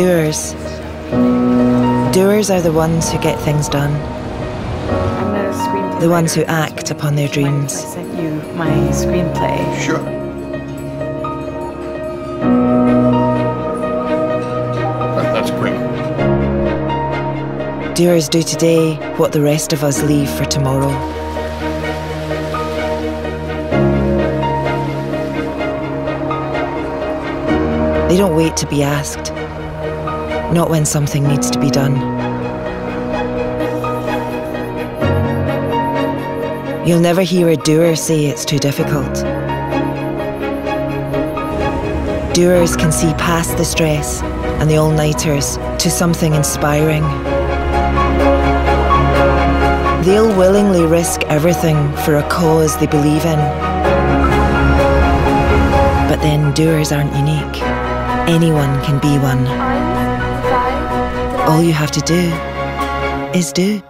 doers. Doers are the ones who get things done. I'm a The ones who act upon their Do you mind if dreams. I sent you my screenplay. Sure. That's great. Doers do today what the rest of us leave for tomorrow. They don't wait to be asked, not when something needs to be done. You'll never hear a doer say it's too difficult. Doers can see past the stress and the all nighters to something inspiring. They'll willingly risk everything for a cause they believe in. But then doers aren't unique. Anyone can be one. All you have to do is do.